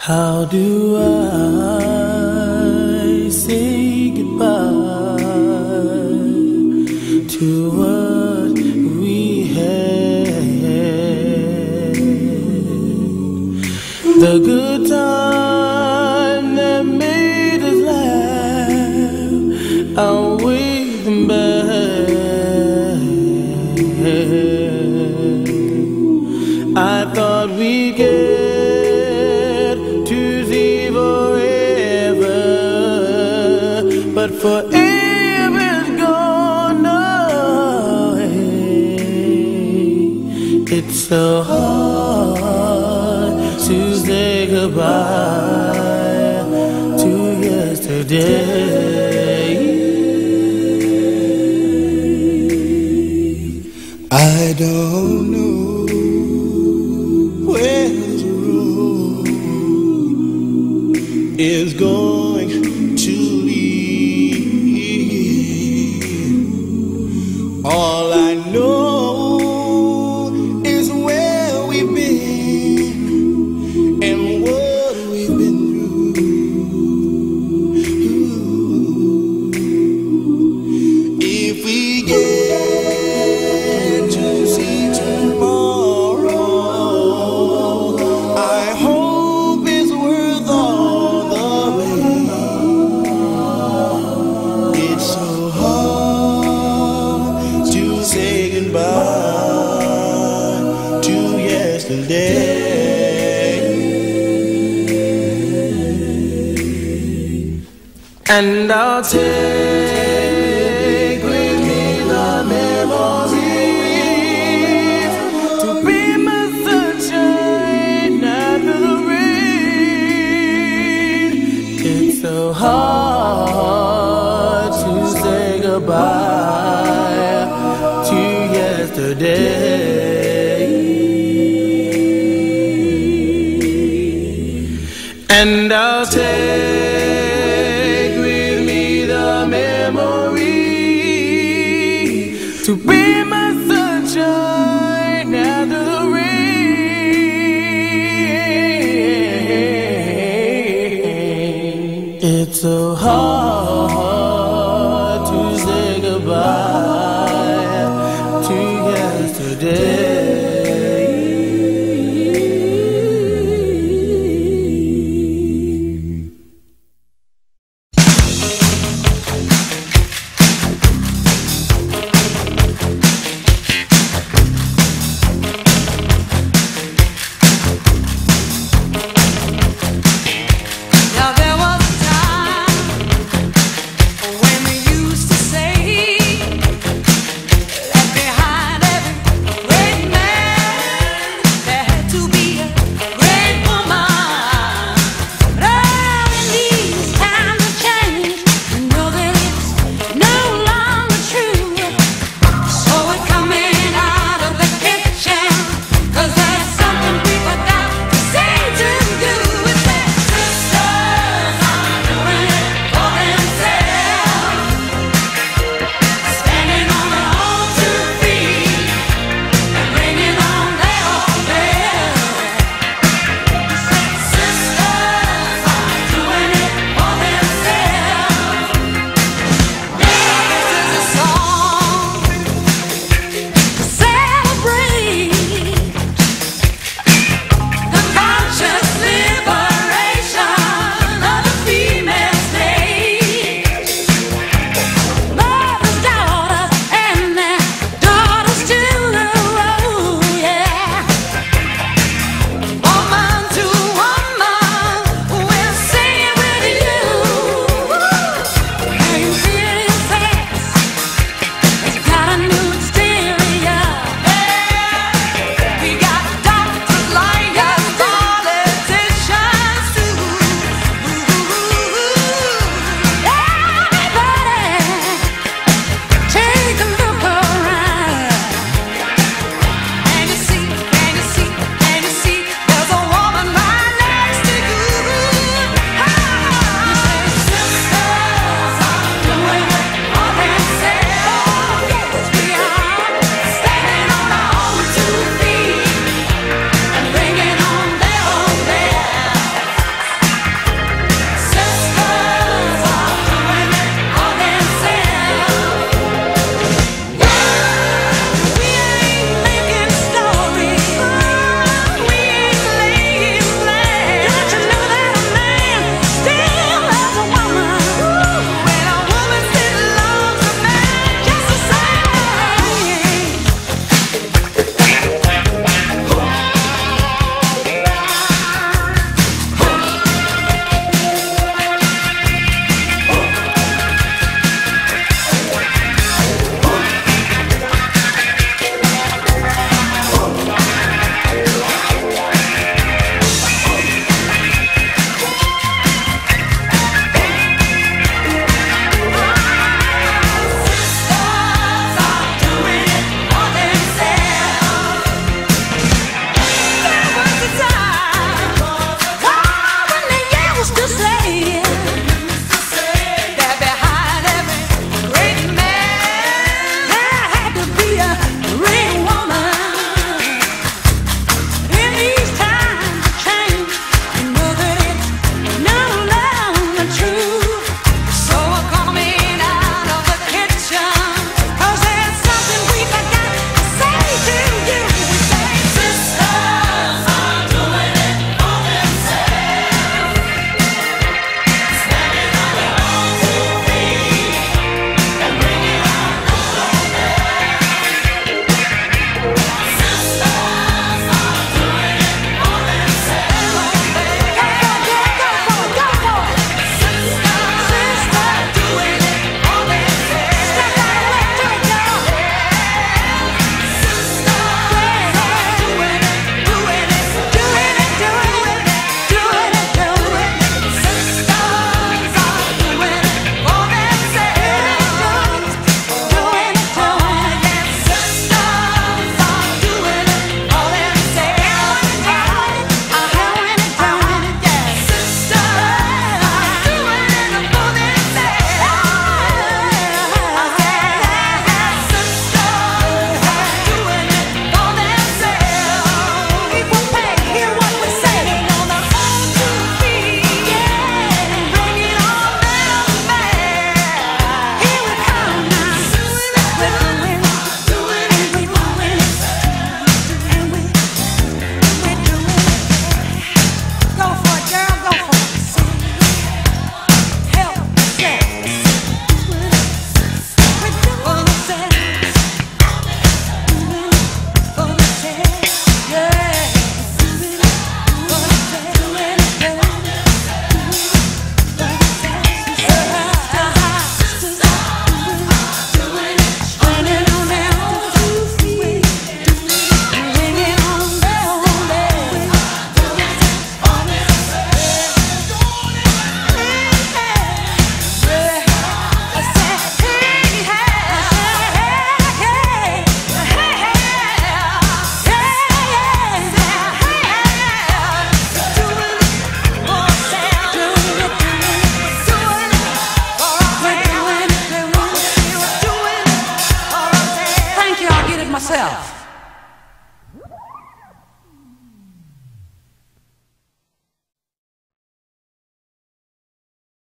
How do I say goodbye to what we had? The good time that made us laugh outweigh but forever is gone away. It's so hard to say goodbye to yesterday. I don't know where this road is going All I know is where we've been and what we've been through. If we get say goodbye to yesterday. And I'll take And I'll take with me the memory to be my sunshine after the rain. It's so hard